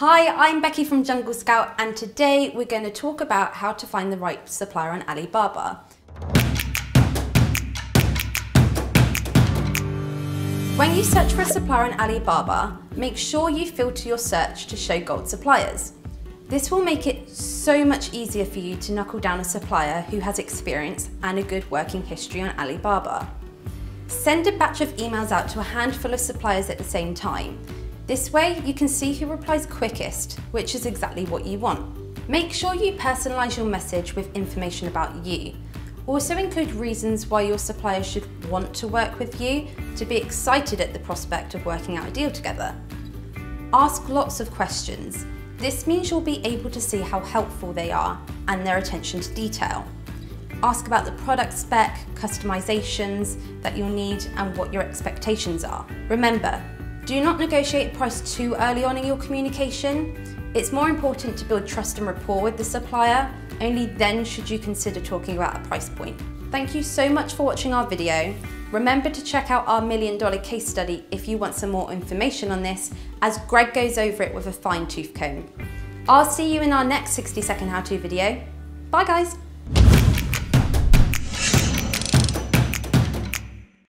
Hi, I'm Becky from Jungle Scout and today we're going to talk about how to find the right supplier on Alibaba. When you search for a supplier on Alibaba, make sure you filter your search to show gold suppliers. This will make it so much easier for you to knuckle down a supplier who has experience and a good working history on Alibaba. Send a batch of emails out to a handful of suppliers at the same time this way you can see who replies quickest, which is exactly what you want. Make sure you personalise your message with information about you. Also include reasons why your supplier should want to work with you to be excited at the prospect of working out a deal together. Ask lots of questions. This means you'll be able to see how helpful they are and their attention to detail. Ask about the product spec, customizations that you'll need and what your expectations are. Remember, do not negotiate price too early on in your communication. It's more important to build trust and rapport with the supplier. Only then should you consider talking about a price point. Thank you so much for watching our video. Remember to check out our million dollar case study if you want some more information on this, as Greg goes over it with a fine tooth comb. I'll see you in our next 60 second how to video. Bye guys.